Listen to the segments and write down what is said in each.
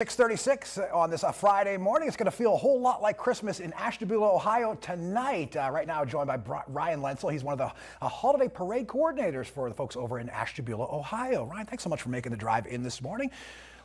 636 on this uh, Friday morning. It's going to feel a whole lot like Christmas in Ashtabula, Ohio tonight. Uh, right now, joined by Ryan Lentzel. He's one of the uh, holiday parade coordinators for the folks over in Ashtabula, Ohio. Ryan, thanks so much for making the drive in this morning.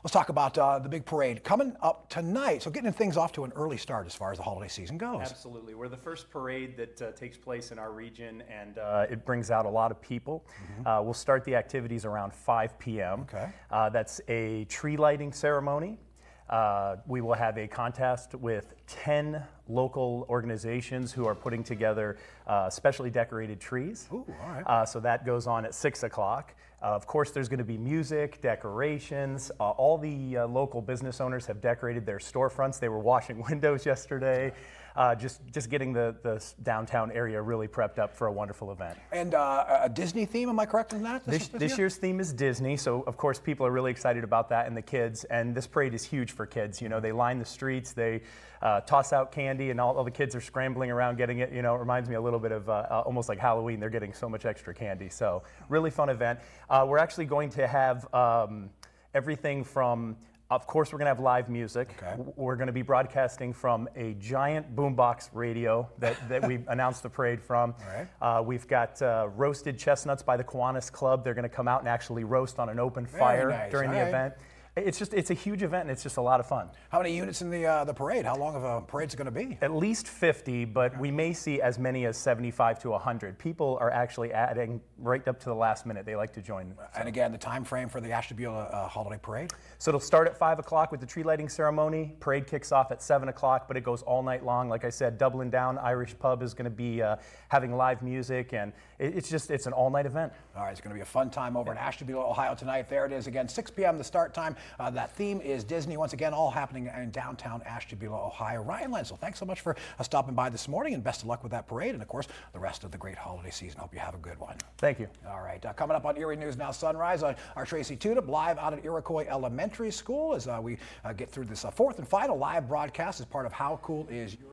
Let's talk about uh, the big parade coming up tonight. So, getting things off to an early start as far as the holiday season goes. Absolutely. We're the first parade that uh, takes place in our region, and uh, it brings out a lot of people. Mm -hmm. we'll start the activities around 5 p.m. Okay. Uh, that's a tree lighting ceremony. Uh, we will have a contest with 10 local organizations who are putting together uh, specially decorated trees. Ooh, all right. Uh, so that goes on at 6 o'clock. Uh, of course, there's going to be music, decorations. Uh, all the uh, local business owners have decorated their storefronts. They were washing windows yesterday. Uh, just just getting the, the downtown area really prepped up for a wonderful event. And uh, a Disney theme, am I correct in that? This, this, this year's theme is Disney, so of course people are really excited about that and the kids. And this parade is huge for kids. You know, they line the streets, they uh, toss out candy, and all, all, the kids are scrambling around getting it. You know, it reminds me a little bit of almost like Halloween. They're getting so much extra candy. So really fun event. Uh, we're actually going to have um, everything from of course, we're going to have live music. Okay. We're going to be broadcasting from a giant boombox radio that, that we announced the parade from. Right. Uh, we've got uh, roasted chestnuts by the Kiwanis Club. They're going to come out and actually roast on an open fire nice. during All the right. event. It's just it's a huge event and it's just a lot of fun. How many units in the uh, the parade? How long of a parade is it going to be? At least 50, but we may see as many as 75 to 100. People are actually adding right up to the last minute. They like to join. So. And again, the time frame for the Ashtabula uh, holiday parade? So it'll start at 5 o'clock with the tree lighting ceremony. Parade kicks off at 7 o'clock, but it goes all night long. Like I said, Dublin Down Irish Pub is going to be uh, having live music, and it, it's just it's an all night event. All right, it's going to be a fun time over yeah. in Ashtabula, Ohio tonight. There it is again, 6 p.m. the start time. Uh, that theme is Disney. Once again, all happening in downtown Ashtabula, Ohio. Ryan Lentzel, thanks so much for uh, stopping by this morning, and best of luck with that parade, and of course, the rest of the great holiday season. Hope you have a good one. Thank you. All right, uh, coming up on Erie News Now Sunrise, uh, our Tracy Tudip live out at Iroquois Elementary School as uh, we uh, get through this uh, fourth and final live broadcast as part of How Cool Is Your